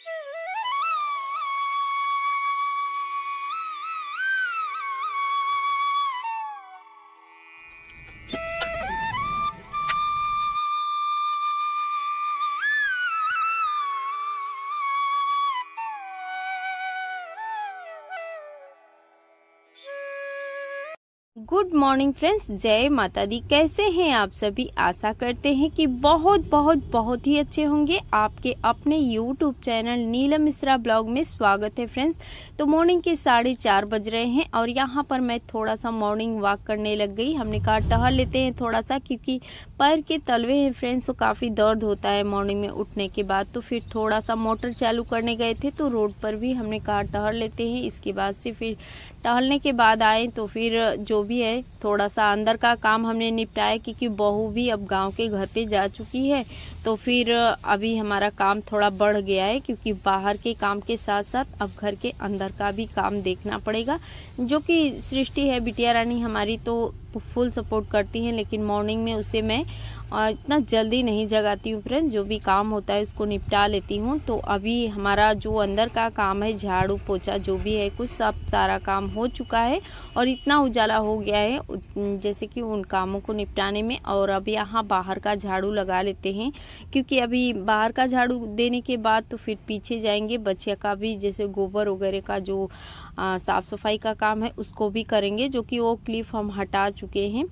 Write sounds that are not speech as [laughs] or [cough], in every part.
Yeah. [laughs] Good morning friends, जय माता दी। कैसे हैं आप सभी? आशा करते हैं कि बहुत बहुत बहुत ही अच्छे होंगे। आपके अपने YouTube channel Neelam Mishra blog में स्वागत है फ्रेंड्स। तो मॉर्निंग के साढ़े चार बज रहे हैं और यहाँ पर मैं थोड़ा सा मॉर्निंग वॉक करने लग गई। हमने कहा टहल लेते हैं थोड़ा सा क्योंकि पैर के तलवे हैं फ्रेंड्स तो काफ़ी दर्द होता है मॉर्निंग में उठने के बाद। तो फिर थोड़ा सा मोटर चालू करने गए थे तो रोड पर भी हमने कहा टहल लेते हैं। इसके बाद से फिर टहलने के बाद आए तो फिर जो भी है। थोड़ा सा अंदर का काम हमने निपटाया क्योंकि बहू भी अब गाँव के घर पे जा चुकी है। तो फिर अभी हमारा काम थोड़ा बढ़ गया है क्योंकि बाहर के काम के साथ साथ अब घर के अंदर का भी काम देखना पड़ेगा, जो कि सृष्टि है। बिटिया रानी हमारी तो फुल सपोर्ट करती हैं, लेकिन मॉर्निंग में उसे मैं इतना जल्दी नहीं जगाती हूँ फ्रेंड्स। जो भी काम होता है उसको निपटा लेती हूँ। तो अभी हमारा जो अंदर का काम है, झाड़ू पोछा जो भी है, कुछ सब सारा काम हो चुका है और इतना उजाला हो गया है जैसे कि उन कामों को निपटाने में। और अब यहाँ बाहर का झाड़ू लगा लेते हैं। क्योंकि अभी बाहर का झाड़ू देने के बाद तो फिर पीछे जाएँगे बच्चे का भी, जैसे गोबर वगैरह का जो साफ़ सफ़ाई का काम है, उसको भी करेंगे, जो कि वो क्लिप हम हटा चुके हैं।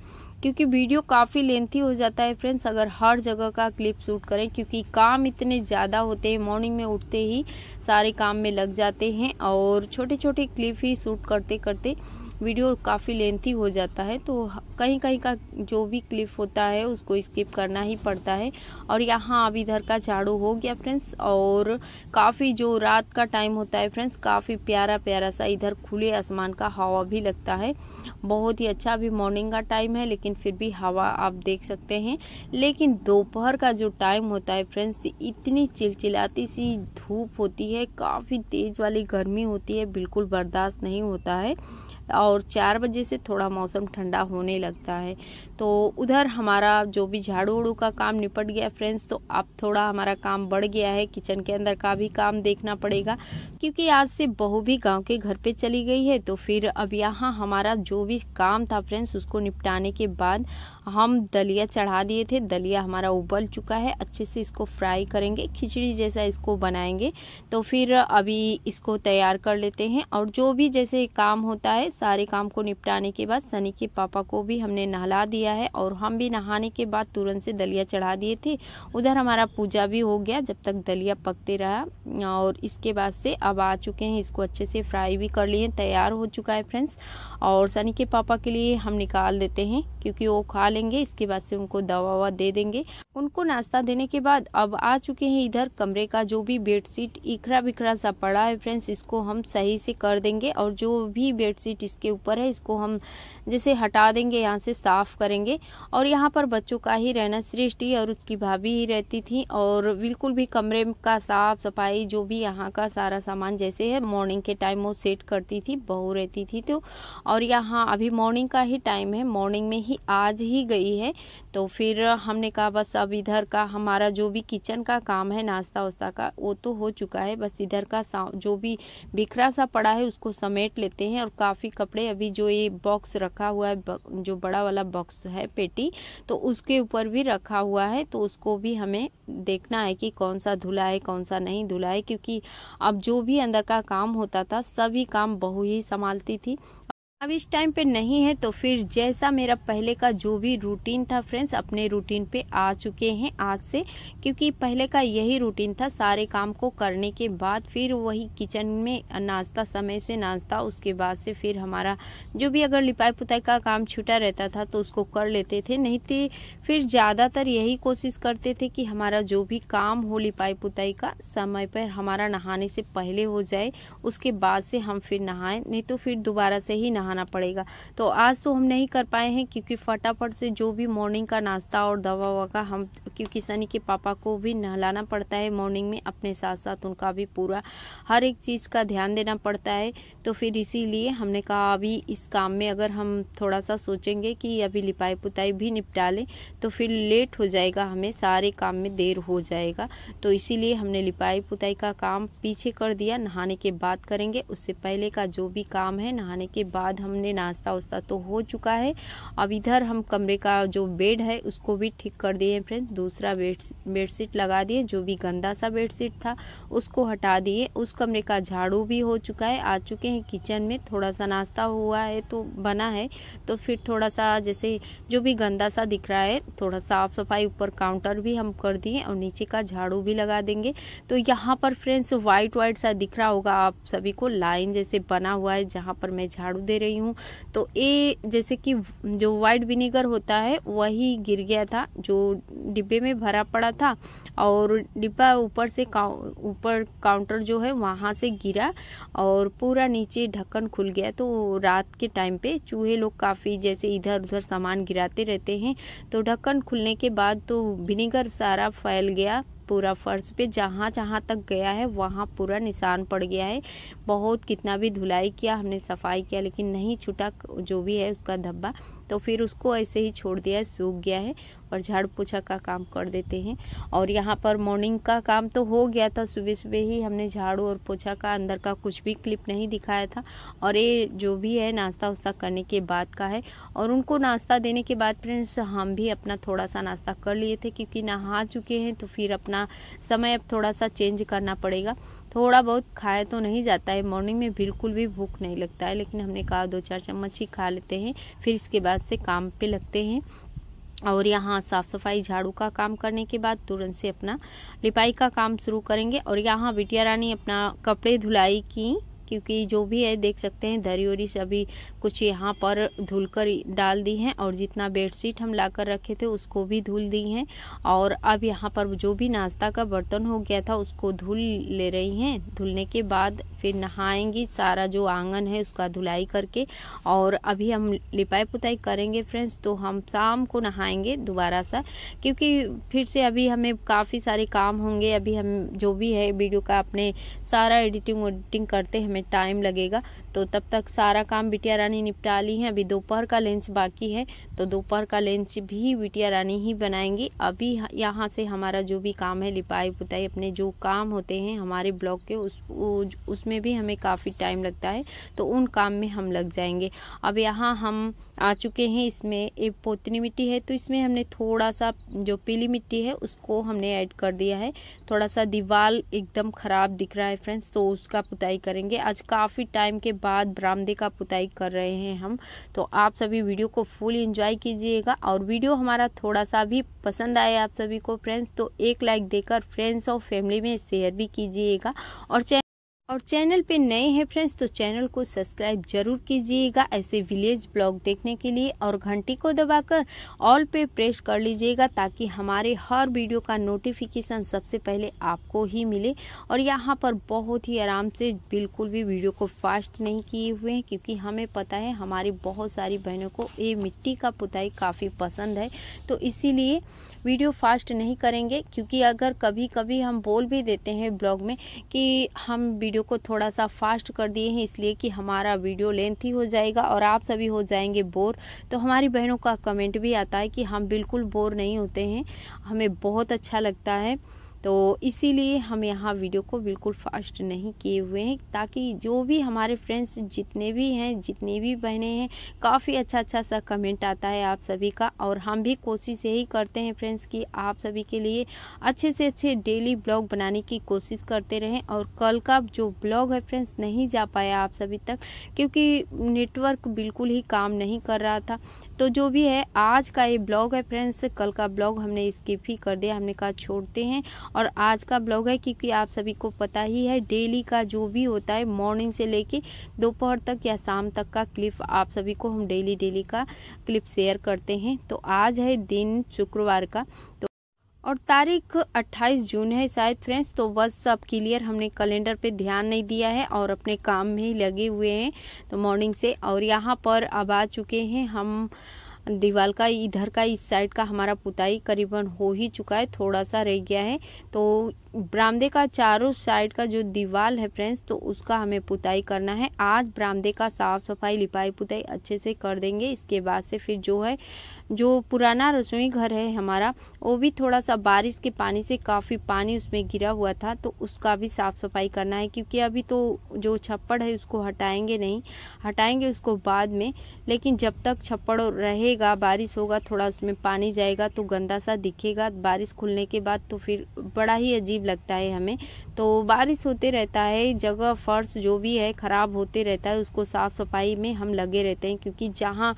क्योंकि वीडियो काफ़ी लेंथी हो जाता है फ्रेंड्स, अगर हर जगह का क्लिप शूट करें, क्योंकि काम इतने ज़्यादा होते हैं, मॉर्निंग में उठते ही सारे काम में लग जाते हैं, और छोटे छोटे क्लिप ही शूट करते करते वीडियो काफ़ी लेंथी हो जाता है तो कहीं कहीं का जो भी क्लिप होता है, उसको स्किप करना ही पड़ता है। और यहाँ अब इधर का झाड़ू हो गया फ्रेंड्स, और काफ़ी जो रात का टाइम होता है फ्रेंड्स, काफ़ी प्यारा प्यारा सा इधर खुले आसमान का हवा भी लगता है। बहुत ही अच्छा अभी मॉर्निंग का टाइम है, लेकिन फिर भी हवा आप देख सकते हैं। लेकिन दोपहर का जो टाइम होता है फ्रेंड्स, इतनी चिलचिलाती सी धूप होती है, काफ़ी तेज़ वाली गर्मी होती है, बिल्कुल बर्दाश्त नहीं होता है। और चार बजे से थोड़ा मौसम ठंडा होने लगता है। तो उधर हमारा जो भी झाड़ू उड़ू का काम निपट गया फ्रेंड्स तो अब थोड़ा हमारा काम बढ़ गया है। किचन के अंदर का भी काम देखना पड़ेगा। क्योंकि आज से बहू भी गाँव के घर पे चली गई है तो फिर अब यहाँ हमारा जो भी काम था फ्रेंड्स, उसको निपटाने के बाद हम दलिया चढ़ा दिए थे। दलिया हमारा उबल चुका है, अच्छे से इसको फ्राई करेंगे, खिचड़ी जैसा इसको बनाएँगे। तो फिर अभी इसको तैयार कर लेते हैं। और जो भी जैसे काम होता है, सारे काम को निपटाने के बाद सनी के पापा को भी हमने नहला दिया है और हम भी नहाने के बाद तुरंत से दलिया चढ़ा दिए थे। उधर हमारा पूजा भी हो गया जब तक दलिया पकते रहा। और इसके बाद से अब आ चुके हैं, इसको अच्छे से फ्राई भी कर लिए तैयार हो चुका है फ्रेंड्स और सनी के पापा के लिए हम निकाल देते हैं, क्योंकि वो खा लेंगे, इसके बाद से उनको दवा ववा दे देंगे। उनको नाश्ता देने के बाद अब आ चुके हैं इधर कमरे का जो भी बेडशीट इखरा बिखरा सा पड़ा है फ्रेंड्स, इसको हम सही से कर देंगे और जो भी बेडशीट इसके ऊपर है, इसको हम जैसे हटा देंगे, यहाँ से साफ़ करेंगे। और यहाँ पर बच्चों का ही रहना सृष्टि और उसकी भाभी ही रहती थी और बिल्कुल भी कमरे का साफ़ सफ़ाई जो भी यहाँ का सारा सामान जैसे है मॉर्निंग के टाइम वो सेट करती थी, बहू रहती थी तो। और यहाँ अभी मॉर्निंग का ही टाइम है मॉर्निंग में ही आज ही गई है। तो फिर हमने कहा, बस अब इधर का हमारा जो भी किचन का काम है, नाश्ता वास्ता का, वो तो हो चुका है। बस इधर का जो भी बिखरा सा पड़ा है, उसको समेट लेते हैं और काफ़ी कपड़े अभी जो ये बॉक्स रखा हुआ है जो बड़ा वाला बॉक्स है पेटी तो उसके ऊपर भी रखा हुआ है। तो उसको भी हमें देखना है कि कौन सा धुला है कौन सा नहीं धुला है क्योंकि अब जो भी अंदर का काम होता था, सभी काम बहू ही संभालती थी। अब इस टाइम पे नहीं है तो फिर जैसा मेरा पहले का जो भी रूटीन था फ्रेंड्स अपने रूटीन पे आ चुके हैं आज से। क्योंकि पहले का यही रूटीन था, सारे काम को करने के बाद फिर वही किचन में नाश्ता, समय से नाश्ता, उसके बाद से फिर हमारा जो भी अगर लिपाई पुताई का काम छूटा रहता था तो उसको कर लेते थे। नहीं तो फिर ज़्यादातर यही कोशिश करते थे कि हमारा जो भी काम हो लिपाई पुताई का, समय पर हमारा नहाने से पहले हो जाए, उसके बाद से हम फिर नहाएँ। नहीं तो फिर दोबारा से ही नहा नहाना पड़ेगा। तो आज तो हम नहीं कर पाए हैं क्योंकि फटाफट से जो भी मॉर्निंग का नाश्ता और दवा ववा का हम क्योंकि सनी के पापा को भी नहलाना पड़ता है मॉर्निंग में, अपने साथ साथ उनका भी पूरा हर एक चीज़ का ध्यान देना पड़ता है। तो फिर इसीलिए हमने कहा अभी इस काम में अगर हम थोड़ा सा सोचेंगे कि अभी लिपाई पुताई भी निपटा लें तो फिर लेट हो जाएगा हमें, सारे काम में देर हो जाएगा। तो इसीलिए हमने लिपाई पुताई का काम पीछे कर दिया, नहाने के बाद करेंगे। उससे पहले का जो भी काम है, नहाने के बाद हमने नाश्ता वास्ता तो हो चुका है। अब इधर हम कमरे का जो बेड है, उसको भी ठीक कर दिए फ्रेंड्स। दूसरा बेड बेडशीट लगा दिए, जो भी गंदा सा बेडशीट था, उसको हटा दिए। उस कमरे का झाड़ू भी हो चुका है। आ चुके हैं किचन में। थोड़ा सा नाश्ता हुआ है तो बना है। तो फिर थोड़ा सा जैसे जो भी गंदा सा दिख रहा है, थोड़ा साफ़ सफ़ाई ऊपर काउंटर भी हम कर दिए और नीचे का झाड़ू भी लगा देंगे। तो यहाँ पर फ्रेंड्स वाइट वाइट सा दिख रहा होगा। आप सभी को लाइन जैसे बना हुआ है, जहाँ पर मैं झाड़ू दे रही हूँ। तो ये जैसे कि जो वाइट विनेगर होता है वही गिर गया था जो डिब्बे में भरा पड़ा था और डिब्बा ऊपर से ऊपर काउ, काउंटर जो है वहाँ से गिरा और पूरा नीचे ढक्कन खुल गया। तो रात के टाइम पे चूहे लोग काफ़ी जैसे इधर उधर सामान गिराते रहते हैं। तो ढक्कन खुलने के बाद तो विनेगर सारा फैल गया। पूरा फर्श पे, जहाँ जहाँ तक गया है, वहाँ पूरा निशान पड़ गया है। बहुत कितना भी धुलाई किया, हमने सफ़ाई किया, लेकिन नहीं छुटा जो भी है उसका धब्बा। तो फिर उसको ऐसे ही छोड़ दिया है, सूख गया है और झाड़ पोछा का काम कर देते हैं। और यहाँ पर मॉर्निंग का काम तो हो गया था, सुबह सुबह ही हमने झाड़ू और पोछा का अंदर का कुछ भी क्लिप नहीं दिखाया था। और ये जो भी है, नाश्ता उस्ता करने के बाद का है। और उनको नाश्ता देने के बाद फ्रेंड्स हम भी अपना थोड़ा सा नाश्ता कर लिए थे, क्योंकि नहा चुके हैं तो फिर अपना समय अब थोड़ा सा चेंज करना पड़ेगा। थोड़ा बहुत खाया तो नहीं जाता है। मॉर्निंग में बिल्कुल भी भूख नहीं लगता है, लेकिन हमने कहा दो चार चम्मच ही खा लेते हैं, फिर इसके बाद से काम पे लगते हैं। और यहाँ साफ़ सफ़ाई झाड़ू का काम करने के बाद तुरंत से अपना लिपाई का काम शुरू करेंगे। और यहाँ बिटिया रानी अपना कपड़े धुलाई की क्योंकि जो भी है, देख सकते हैं, दरी वरी सभी कुछ यहाँ पर धुल कर डाल दी हैं और जितना बेडशीट हम ला कर रखे थे, उसको भी धुल दी हैं। और अब यहाँ पर जो भी नाश्ता का बर्तन हो गया था, उसको धुल ले रही हैं। धुलने के बाद फिर नहाएँगी, सारा जो आँगन है, उसका धुलाई करके। और अभी हम लिपाई पुताई करेंगे फ्रेंड्स तो हम शाम को नहाएँगे दोबारा सा, क्योंकि फिर से अभी हमें काफ़ी सारे काम होंगे। अभी हम जो भी है, वीडियो का अपने सारा एडिटिंग वडिटिंग करते हमें टाइम लगेगा। तो तब तक सारा काम बिटिया रानी निपटा ली है। अभी दोपहर का लंच बाकी है। तो दोपहर का लंच भी बिटिया रानी ही बनाएँगी। अभी यहाँ से हमारा जो भी काम है, लिपाई पुताई, अपने जो काम होते हैं हमारे ब्लॉक के, उस उसमें भी हमें काफ़ी टाइम लगता है। तो उन काम में हम लग जाएँगे। अब यहाँ हम आ चुके हैं, इसमें एक पोतनी मिट्टी है तो इसमें हमने थोड़ा सा जो पीली मिट्टी है, उसको हमने ऐड कर दिया है। थोड़ा सा दीवार एकदम ख़राब दिख रहा है फ्रेंड्स तो उसका पुताई करेंगे। आज काफ़ी टाइम के बाद बरामदे का पुताई कर रहे हैं हम तो आप सभी वीडियो को फुल इंजॉय कीजिएगा। और वीडियो हमारा थोड़ा सा भी पसंद आए आप सभी को फ्रेंड्स तो एक लाइक देकर फ्रेंड्स और फैमिली में शेयर भी कीजिएगा। और और चैनल पे नए हैं फ्रेंड्स तो चैनल को सब्सक्राइब ज़रूर कीजिएगा। ऐसे विलेज ब्लॉग देखने के लिए और घंटी को दबाकर ऑल पे प्रेस कर लीजिएगा ताकि हमारे हर वीडियो का नोटिफिकेशन सबसे पहले आपको ही मिले। और यहाँ पर बहुत ही आराम से बिल्कुल भी वीडियो को फास्ट नहीं किए हुए हैं, क्योंकि हमें पता है हमारी बहुत सारी बहनों को ये मिट्टी का पुताई काफ़ी पसंद है। तो इसीलिए वीडियो फास्ट नहीं करेंगे, क्योंकि अगर कभी कभी हम बोल भी देते हैं ब्लॉग में कि हम वीडियो को थोड़ा सा फास्ट कर दिए हैं, इसलिए कि हमारा वीडियो लेंथी हो जाएगा और आप सभी हो जाएँगे बोर तो हमारी बहनों का कमेंट भी आता है कि हम बिल्कुल बोर नहीं होते हैं। हमें बहुत अच्छा लगता है। तो इसीलिए हम यहाँ वीडियो को बिल्कुल फास्ट नहीं किए हुए हैं, ताकि जो भी हमारे फ्रेंड्स जितने भी हैं, जितनी भी बहने हैं, काफ़ी अच्छा अच्छा सा कमेंट आता है आप सभी का, और हम भी कोशिश यही करते हैं फ्रेंड्स कि, आप सभी के लिए अच्छे से अच्छे डेली ब्लॉग बनाने की कोशिश करते रहें, और कल का जो ब्लॉग है फ्रेंड्स नहीं जा पाया आप सभी तक, क्योंकि नेटवर्क बिल्कुल ही काम नहीं कर रहा था। तो जो भी है, आज का ये ब्लॉग है फ्रेंड्स, कल का ब्लॉग हमने स्किप ही कर दिया, हमने कहा छोड़ते हैं। और आज का ब्लॉग है क्योंकि आप सभी को पता ही है, डेली का जो भी होता है, मॉर्निंग से लेके दोपहर तक या शाम तक का क्लिप आप सभी को हम डेली डेली का क्लिप शेयर करते हैं। तो आज है दिन शुक्रवार का तो और तारीख 28 जून है शायद फ्रेंड्स तो बस सब क्लियर, हमने कैलेंडर पे ध्यान नहीं दिया है और अपने काम में ही लगे हुए हैं। तो मॉर्निंग से और यहाँ पर अब आ चुके हैं हम दीवार का, इधर का, इस साइड का हमारा पुताई करीबन हो ही चुका है थोड़ा सा रह गया है। तो बरामदे का चारों साइड का जो दीवार है फ्रेंड्स तो उसका हमें पुताई करना है। आज बरामदे का साफ़ सफ़ाई लिपाई पुताई अच्छे से कर देंगे, इसके बाद से फिर जो है जो पुराना रसोई घर है हमारा, वो भी थोड़ा सा बारिश के पानी से काफ़ी पानी उसमें गिरा हुआ था तो उसका भी साफ़ सफ़ाई करना है, क्योंकि अभी तो जो छप्पड़ है उसको हटाएँगे नहीं, हटाएँगे उसको बाद में, लेकिन जब तक छप्पड़ रहेगा, बारिश होगा, थोड़ा उसमें पानी जाएगा तो गंदा सा दिखेगा, बारिश खुलने के बाद तो फिर बड़ा ही अजीब लगता है हमें। तो बारिश होते रहता है, जगह, फर्श जो भी है, ख़राब होते रहता है, उसको साफ़ सफ़ाई में हम लगे रहते हैं, क्योंकि जहाँ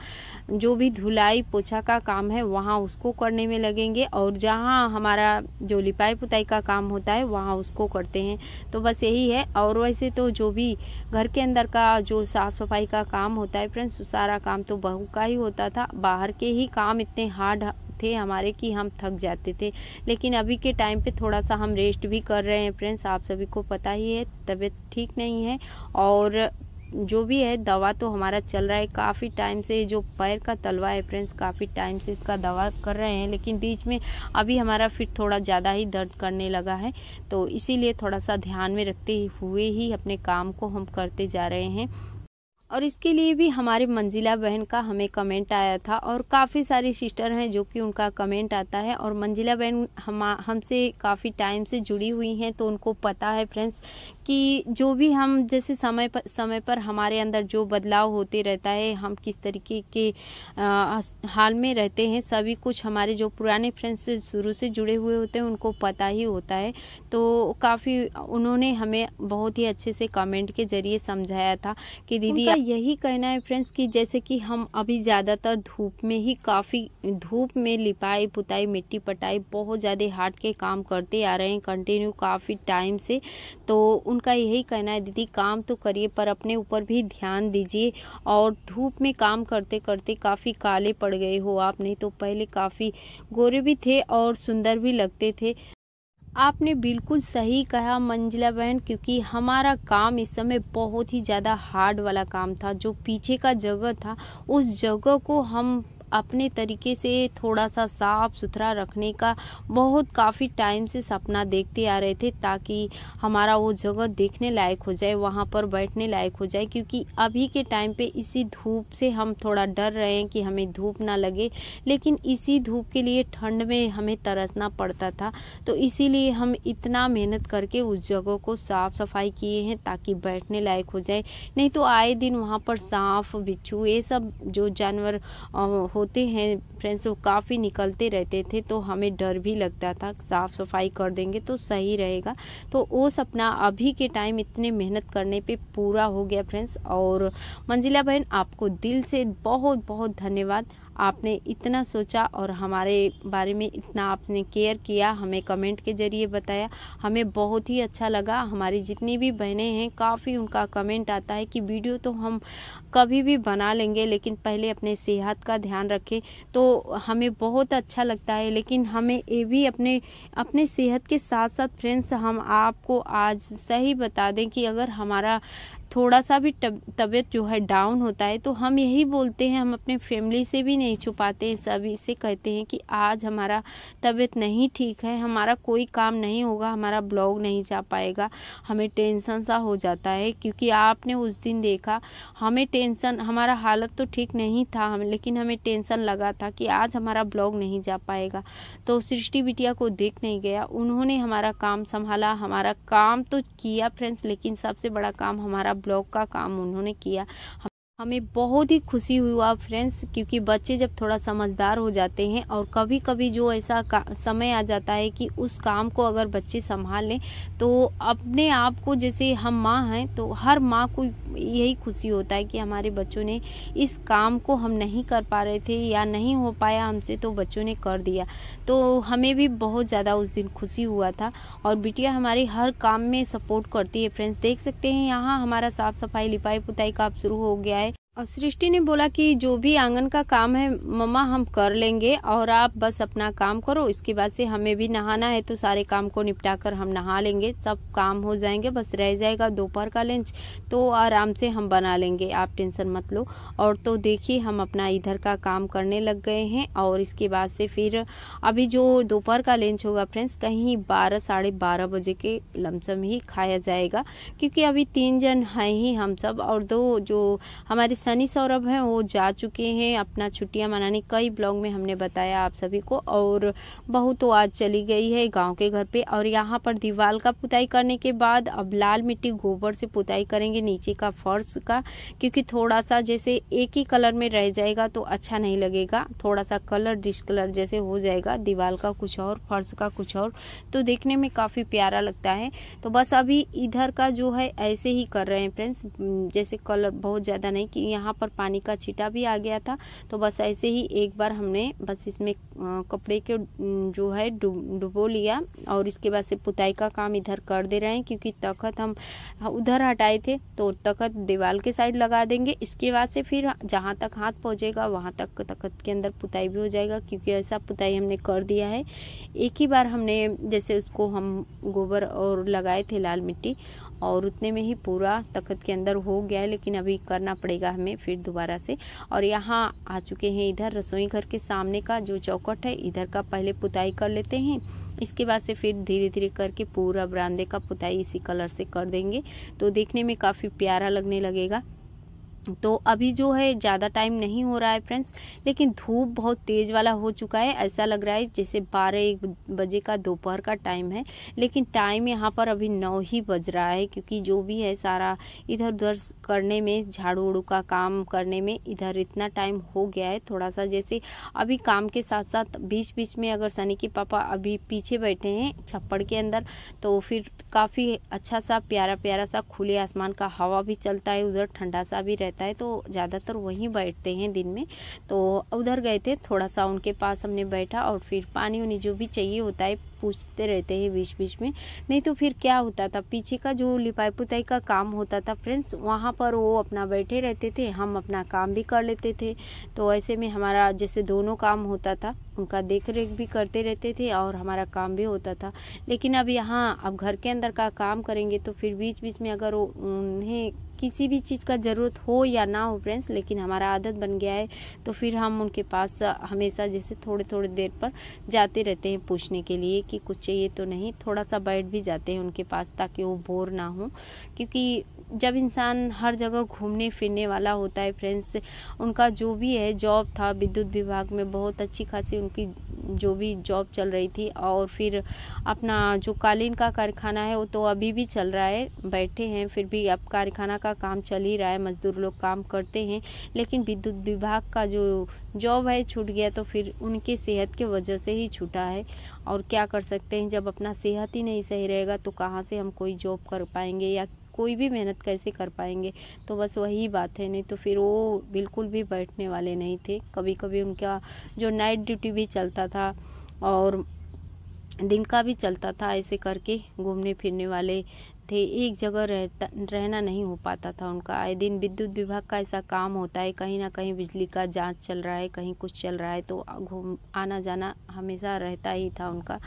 जो भी धुलाई, पोछा का काम है, वहाँ उसको करने में लगेंगे और जहाँ हमारा जो लिपाई पुताई का काम होता है, वहाँ उसको करते हैं। तो बस यही है। और वैसे तो जो भी घर के अंदर का जो साफ़ सफ़ाई का काम होता है फ्रेंड्स सारा काम तो बहू का ही होता था। बाहर के ही काम इतने हार्ड थे हमारे कि हम थक जाते थे। लेकिन अभी के टाइम पे थोड़ा सा हम रेस्ट भी कर रहे हैं फ्रेंड्स, आप सभी को पता ही है, तबीयत ठीक नहीं है। और जो भी है, दवा तो हमारा चल रहा है। काफ़ी टाइम से जो पैर का तलवा है फ्रेंड्स काफ़ी टाइम से इसका दवा कर रहे हैं, लेकिन बीच में अभी हमारा फिर थोड़ा ज़्यादा ही दर्द करने लगा है। तो इसीलिए थोड़ा सा ध्यान में रखते हुए ही अपने काम को हम करते जा रहे हैं। और इसके लिए भी हमारे मंजिला बहन का हमें कमेंट आया था और काफ़ी सारी सिस्टर हैं जो कि उनका कमेंट आता है और मंजिला बहन हम हमसे काफ़ी टाइम से जुड़ी हुई हैं तो उनको पता है फ्रेंड्स कि जो भी हम जैसे समय पर समय पर हमारे अंदर जो बदलाव होते रहता है हम किस तरीके के आ, हाल में रहते हैं सभी कुछ हमारे जो पुराने फ्रेंड्स शुरू से जुड़े हुए होते हैं उनको पता ही होता है। तो काफ़ी उन्होंने हमें बहुत ही अच्छे से कमेंट के ज़रिए समझाया था कि दीदी यही कहना है फ्रेंड्स कि जैसे कि हम अभी ज़्यादातर धूप में ही काफ़ी, धूप में लिपाई, पुताई, मिट्टी पटाई, बहुत ज़्यादा हार्ड के काम करते आ रहे हैं कंटिन्यू काफ़ी टाइम से। तो उनका यही कहना है, दीदी, काम तो करिए, पर अपने ऊपर भी ध्यान दीजिए। और धूप में काम करते करते काफ़ी काले पड़ गए हो आप, नहीं तो पहले काफ़ी गोरे भी थे और सुंदर भी लगते थे। आपने बिल्कुल सही कहा मंजिला बहन, क्योंकि हमारा काम इस समय बहुत ही ज़्यादा हार्ड वाला काम था, जो पीछे का जगह था, उस जगह को हम अपने तरीके से थोड़ा सा साफ़ सुथरा रखने का बहुत काफ़ी टाइम से सपना देखते आ रहे थे ताकि हमारा वो जगह देखने लायक हो जाए, वहाँ पर बैठने लायक हो जाए, क्योंकि अभी के टाइम पे इसी धूप से हम थोड़ा डर रहे हैं कि हमें धूप ना लगे, लेकिन इसी धूप के लिए ठंड में हमें तरसना पड़ता था। तो इसीलिए हम इतना मेहनत करके उस जगह को साफ़ सफ़ाई किए हैं ताकि बैठने लायक हो जाए। नहीं तो आए दिन वहाँ पर सांप, बिच्छू, ये सब जो जानवर होते हैं फ्रेंड्स वो काफ़ी निकलते रहते थे तो हमें डर भी लगता था, साफ़ सफ़ाई कर देंगे तो सही रहेगा। तो वो सपना अभी के टाइम इतने मेहनत करने पे पूरा हो गया फ्रेंड्स और मंजिला बहन, आपको दिल से बहुत बहुत धन्यवाद। आपने इतना सोचा और हमारे बारे में इतना आपने केयर किया, हमें कमेंट के ज़रिए बताया। हमें बहुत ही अच्छा लगा। हमारी जितनी भी बहनें हैं, काफ़ी उनका कमेंट आता है कि वीडियो तो हम कभी भी बना लेंगे, लेकिन पहले अपने सेहत का ध्यान रखें। तो हमें बहुत अच्छा लगता है, लेकिन हमें ये भी अपने अपने सेहत के साथ साथ फ्रेंड्स हम आपको आज सही बता दें कि अगर हमारा थोड़ा सा भी तब, तबीयत जो है डाउन होता है तो हम यही बोलते हैं हम अपने फैमिली से भी नहीं छुपाते हैं सभी से कहते हैं कि आज हमारा तबीयत नहीं ठीक है हमारा कोई काम नहीं होगा हमारा ब्लॉग नहीं जा पाएगा हमें टेंशन सा हो जाता है क्योंकि आपने उस दिन देखा हमें टेंशन हमारा हालत तो ठीक नहीं था हम लेकिन हमें टेंशन लगा था कि आज हमारा ब्लॉग नहीं जा पाएगा तो सृष्टि बिटिया को देख नहीं गया उन्होंने हमारा काम संभाला हमारा काम तो किया फ्रेंड्स लेकिन सबसे बड़ा काम हमारा ब्लॉग का काम उन्होंने किया। हमें बहुत ही खुशी हुआ फ्रेंड्स, क्योंकि बच्चे जब थोड़ा समझदार हो जाते हैं और कभी कभी जो ऐसा समय आ जाता है कि उस काम को अगर बच्चे संभाल लें तो अपने आप को जैसे हम माँ हैं तो हर माँ को यही खुशी होता है कि हमारे बच्चों ने इस काम को हम नहीं कर पा रहे थे या नहीं हो पाया हमसे तो बच्चों ने कर दिया। तो हमें भी बहुत ज़्यादा उस दिन खुशी हुआ था और बिटिया हमारी हर काम में सपोर्ट करती है फ्रेंड्स। देख सकते हैं, यहाँ हमारा साफ़ सफ़ाई लिपाई पुताई का शुरू हो गया है। और सृष्टि ने बोला कि जो भी आँगन का काम है, मम्मा, हम कर लेंगे और आप बस अपना काम करो। इसके बाद से हमें भी नहाना है तो सारे काम को निपटा कर हम नहा लेंगे। सब काम हो जाएँगे, बस रह जाएगा दोपहर का लंच तो आराम से हम बना लेंगे। आप टेंशन मत लो। और तो देखिए, हम अपना इधर का काम करने लग गए हैं और इसके बाद से फिर अभी जो दोपहर का लंच होगा फ्रेंड्स कहीं बारह, साढ़े बारह बजे के लमसम ही खाया जाएगा, क्योंकि अभी तीन जन हैं ही हम सब। और दो जो हमारे सनी सौरभ हैं, वो जा चुके हैं अपना छुट्टियाँ मनाने। कई ब्लॉग में हमने बताया आप सभी को, और बहू तो आज चली गई है गाँव के घर पे, और यहाँ पर दीवार का पुताई करने के बाद अब लाल मिट्टी गोबर से पुताई करेंगे नीचे का फर्श का, क्योंकि थोड़ा सा जैसे एक ही कलर में रह जाएगा तो अच्छा नहीं लगेगा। थोड़ा सा कलर डिस्कलर जैसे हो जाएगा दीवार का कुछ और, फर्श का कुछ और तो देखने में काफ़ी प्यारा लगता है। तो बस अभी इधर का जो है ऐसे ही कर रहे हैं फ्रेंड्स, जैसे कलर बहुत ज़्यादा नहीं कि यहाँ पर पानी का छीटा भी आ गया था। तो बस ऐसे ही एक बार हमने बस इसमें कपड़े के जो है, डुबो लिया और इसके बाद से पुताई का काम इधर कर दे रहे हैं क्योंकि तखत हम उधर हटाए थे तो तखत दीवार के साइड लगा देंगे। इसके बाद से फिर जहाँ तक हाथ पहुँचेगा वहाँ तक तखत के अंदर पुताई भी हो जाएगा क्योंकि ऐसा पुताई हमने कर दिया है। एक ही बार हमने, जैसे उसको हम गोबर और लगाए थे लाल मिट्टी और उतने में ही पूरा तखत के अंदर हो गया है, लेकिन अभी करना पड़ेगा हमें फिर दोबारा से। और यहाँ आ चुके हैं इधर रसोई घर के सामने का जो चौकट है, इधर का पहले पुताई कर लेते हैं। इसके बाद से फिर धीरे धीरे करके पूरा बरामदे का पुताई इसी कलर से कर देंगे। तो देखने में काफ़ी प्यारा लगने लगेगा। तो अभी जो है, ज़्यादा टाइम नहीं हो रहा है फ्रेंड्स लेकिन धूप बहुत तेज़ वाला हो चुका है, ऐसा लग रहा है जैसे बारह एक बजे का दोपहर का टाइम है, लेकिन टाइम यहाँ पर अभी नौ ही बज रहा है, क्योंकि जो भी है सारा इधर उधर करने में, झाड़ू उड़ू का काम करने में इधर इतना टाइम हो गया है थोड़ा सा जैसे अभी काम के साथ साथ बीच बीच में अगर सनी के पापा अभी पीछे बैठे हैं छप्पड़ के अंदर तो फिर काफ़ी अच्छा सा प्यारा प्यारा सा खुले आसमान का हवा भी चलता है, उधर ठंडा सा भी रहता है तो ज़्यादातर वहीं बैठते हैं दिन में। तो उधर गए थे, थोड़ा सा उनके पास हमने बैठा और फिर पानी उनी जो भी चाहिए होता है पूछते रहते हैं बीच बीच में। नहीं तो फिर क्या होता था? पीछे का जो लिपाई पुताई का काम होता था फ्रेंड्स, वहाँ पर वो अपना बैठे रहते थे, हम अपना काम भी कर लेते थे। तो ऐसे में हमारा जैसे दोनों काम होता था, उनका देख रेख भी करते रहते थे और हमारा काम भी होता था। लेकिन अब यहाँ, अब घर के अंदर का काम करेंगे तो फिर बीच बीच में अगर उन्हें किसी भी चीज़ का ज़रूरत हो या ना हो फ्रेंड्स, लेकिन हमारा आदत बन गया है तो फिर हम उनके पास हमेशा जैसे थोड़े थोड़े देर पर जाते रहते हैं पूछने के लिए कि कुछ चाहिए तो नहीं, थोड़ा सा बैठ भी जाते हैं उनके पास ताकि वो बोर ना हो, क्योंकि जब इंसान हर जगह घूमने फिरने वाला होता है फ्रेंड्स उनका जो भी है जॉब था, विद्युत विभाग में बहुत अच्छी खासी उनकी जो भी जॉब चल रही थी और फिर अपना जो कालीन का कारखाना है, वो तो अभी भी चल रहा है, बैठे हैं, फिर भी अब कारखाना का काम चल ही रहा है, मजदूर लोग काम करते हैं, लेकिन विद्युत विभाग का जो जॉब है, छूट गया तो फिर उनके सेहत के वजह से ही छूटा है। और क्या कर सकते हैं, जब अपना सेहत ही नहीं सही रहेगा तो कहाँ से हम कोई जॉब कर पाएँगे या कोई भी मेहनत कैसे कर पाएँगे? तो बस वही बात है, नहीं तो फिर वो बिल्कुल भी बैठने वाले नहीं थे। कभी कभी उनका जो नाइट ड्यूटी भी चलता था और दिन का भी चलता था, ऐसे करके घूमने फिरने वाले थे। एक जगह रहता, रहना नहीं हो पाता था उनका। आए दिन विद्युत विभाग का ऐसा काम होता है, कहीं ना कहीं बिजली का जाँच चल रहा है, कहीं कुछ चल रहा है तो घूम आना जाना हमेशा रहता ही था उनका।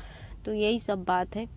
तो यही सब बात है।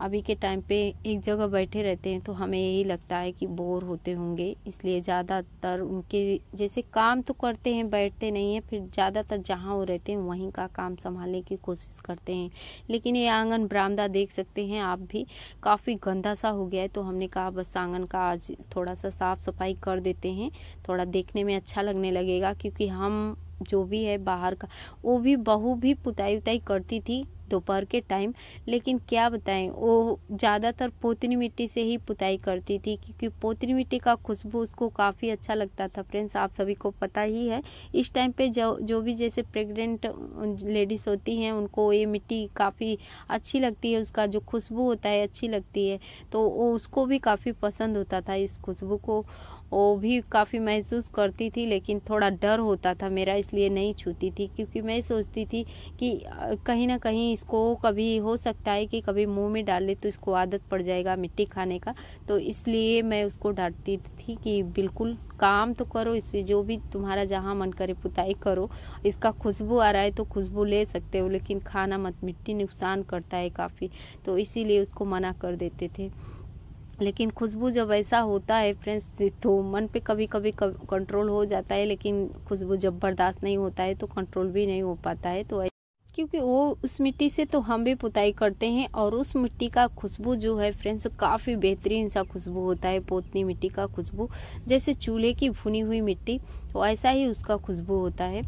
अभी के टाइम पे एक जगह बैठे रहते हैं तो हमें यही लगता है कि बोर होते होंगे, इसलिए ज़्यादातर उनके जैसे काम तो करते हैं, बैठते नहीं हैं, फिर ज़्यादातर जहाँ वो रहते हैं, वहीं का काम संभालने की कोशिश करते हैं। लेकिन ये आँगन बरामदा देख सकते हैं आप भी, काफ़ी गंदा सा हो गया है तो हमने कहा बस आँगन का आज थोड़ा सा साफ़ सफ़ाई कर देते हैं, थोड़ा देखने में अच्छा लगने लगेगा, क्योंकि हम जो भी है बाहर का, वो भी बहू भी पुताई उताई करती थी दोपहर के टाइम लेकिन क्या बताएँ, वो ज़्यादातर पोतनी मिट्टी से ही पुताई करती थी, क्योंकि पोतनी मिट्टी का खुशबू उसको काफ़ी अच्छा लगता था। फ्रेंड्स, आप सभी को पता ही है, इस टाइम पे जो जो भी जैसे प्रेग्नेंट लेडीज़ होती हैं, उनको ये मिट्टी काफ़ी अच्छी लगती है, उसका जो खुशबू होता है, अच्छी लगती है। तो वो उसको भी काफ़ी पसंद होता था, इस खुशबू को। वो भी काफ़ी महसूस करती थी, लेकिन थोड़ा डर होता था मेरा, इसलिए नहीं छूती थी, क्योंकि मैं सोचती थी कि कहीं ना कहीं इसको कभी हो सकता है कि कभी मुँह में डाल तो इसको आदत पड़ जाएगा मिट्टी खाने का। तो इसलिए मैं उसको डांटती थी कि बिल्कुल काम तो करो, इससे जो भी तुम्हारा जहाँ मन करे पुताई करो। इसका खुशबू आ रहा है तो खुशबू ले सकते हो, लेकिन खाना मत, मिट्टी नुकसान करता है काफ़ी। तो इसीलिए उसको मना कर देते थे। लेकिन खुशबू जब ऐसा होता है फ्रेंड्स तो मन पे कभी कभी कंट्रोल हो जाता है, लेकिन खुशबू जब बर्दाश्त नहीं होता है तो कंट्रोल भी नहीं हो पाता है। तो क्योंकि वो उस मिट्टी से तो हम भी पुताई करते हैं और उस मिट्टी का खुशबू जो है फ्रेंड्स, काफ़ी बेहतरीन सा खुशबू होता है, पोतनी मिट्टी का खुशबू। जैसे चूल्हे की भुनी हुई मिट्टी तो ऐसा ही उसका खुशबू होता है।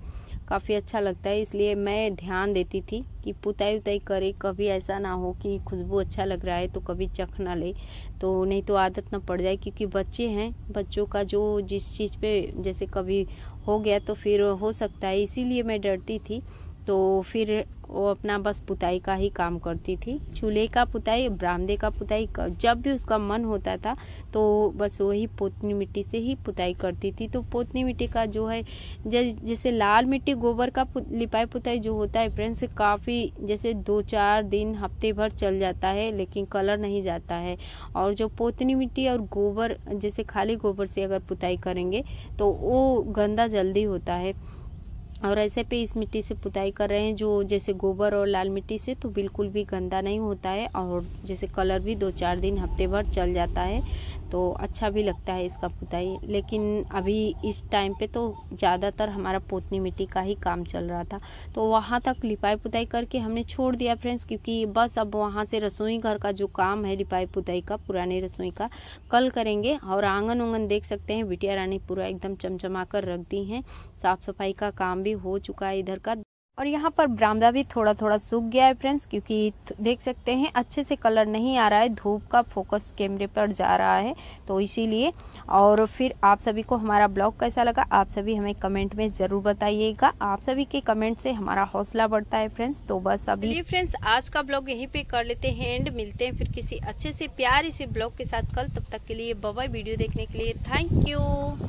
काफ़ी अच्छा लगता है, इसलिए मैं ध्यान देती थी कि पुताई उताई करे, कभी ऐसा ना हो कि खुशबू अच्छा लग रहा है तो कभी चख ना ले तो नहीं तो आदत ना पड़ जाए, क्योंकि बच्चे हैं, बच्चों का जो जिस चीज़ पे जैसे कभी हो गया तो फिर हो सकता है, इसीलिए मैं डरती थी। तो फिर वो अपना बस पुताई का ही काम करती थी। चूल्हे का पुताई, बरामदे का पुताई जब भी उसका मन होता था तो बस वही पोतनी मिट्टी से ही पुताई करती थी। तो पोतनी मिट्टी का जो है जैसे लाल मिट्टी, गोबर का लिपाई पुताई जो होता है फ्रेंड्स, काफ़ी जैसे दो चार दिन हफ़्ते भर चल जाता है, लेकिन कलर नहीं जाता है। और जो पोतनी मिट्टी और गोबर, जैसे खाली गोबर से अगर पुताई करेंगे तो वो गंदा जल्दी होता है। और ऐसे पे इस मिट्टी से पुताई कर रहे हैं, जो जैसे गोबर और लाल मिट्टी से तो बिल्कुल भी गंदा नहीं होता है और जैसे कलर भी दो चार दिन हफ़्ते भर चल जाता है। तो अच्छा भी लगता है इसका पुताई। लेकिन अभी इस टाइम पे तो ज़्यादातर हमारा पोतनी मिट्टी का ही काम चल रहा था। तो वहाँ तक लिपाई पुताई करके हमने छोड़ दिया फ्रेंड्स क्योंकि बस अब वहाँ से रसोई घर का जो काम है लिपाई पुताई का, पुराने रसोई का, कल करेंगे। और आँगन उंगन देख सकते हैं, बिटिया रानी पूरा एकदम चमचमा कर रख दी हैं। साफ़ सफ़ाई का काम भी हो चुका है इधर का। और यहाँ पर बरामदा भी थोड़ा थोड़ा सूख गया है फ्रेंड्स, क्योंकि देख सकते हैं, अच्छे से कलर नहीं आ रहा है, धूप का फोकस कैमरे पर जा रहा है तो इसीलिए। और फिर आप सभी को हमारा ब्लॉग कैसा लगा, आप सभी हमें कमेंट में ज़रूर बताइएगा। आप सभी के कमेंट से हमारा हौसला बढ़ता है फ्रेंड्स तो बस अभी फ्रेंड्स, आज का ब्लॉग यहीं पे कर लेते हैं एंड, मिलते हैं फिर किसी अच्छे से प्यार इसी ब्लॉग के साथ कल, तब तक के लिए बबाई वीडियो देखने के लिए, थैंक यू।